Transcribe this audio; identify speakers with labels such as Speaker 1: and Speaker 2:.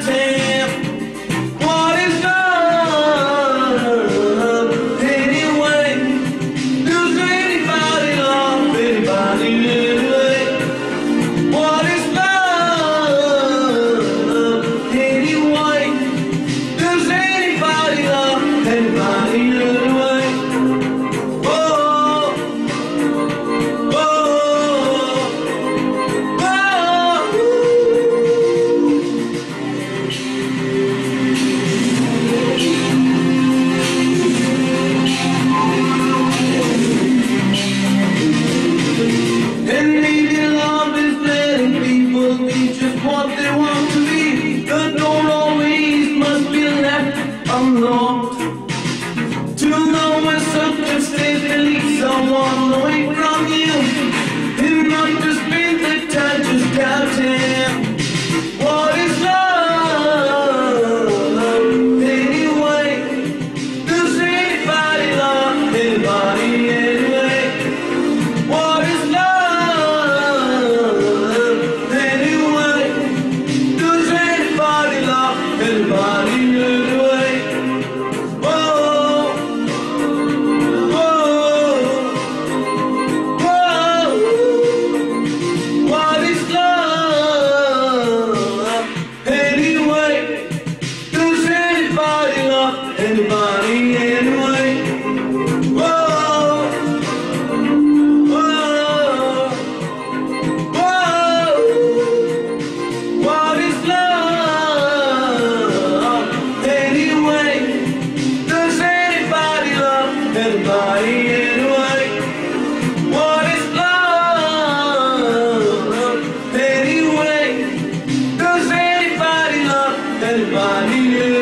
Speaker 1: to Maria.